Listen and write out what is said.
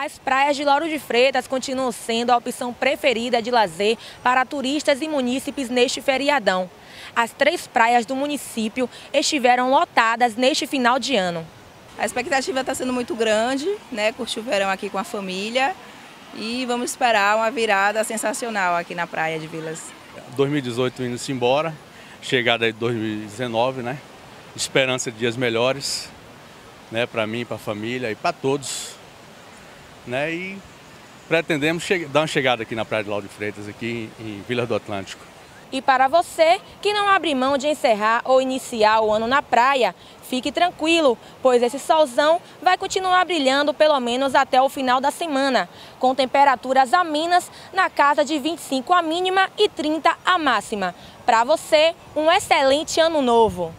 As praias de Lauro de Freitas continuam sendo a opção preferida de lazer para turistas e munícipes neste feriadão. As três praias do município estiveram lotadas neste final de ano. A expectativa está sendo muito grande, né? Curtir o verão aqui com a família e vamos esperar uma virada sensacional aqui na praia de Vilas. 2018 indo-se embora, chegada de 2019, né? Esperança de dias melhores, né? Para mim, para a família e para todos né? E pretendemos dar uma chegada aqui na Praia de Lauro de Freitas, aqui em Vila do Atlântico. E para você que não abre mão de encerrar ou iniciar o ano na praia, fique tranquilo, pois esse solzão vai continuar brilhando pelo menos até o final da semana, com temperaturas amenas na casa de 25 a mínima e 30 a máxima. Para você, um excelente ano novo!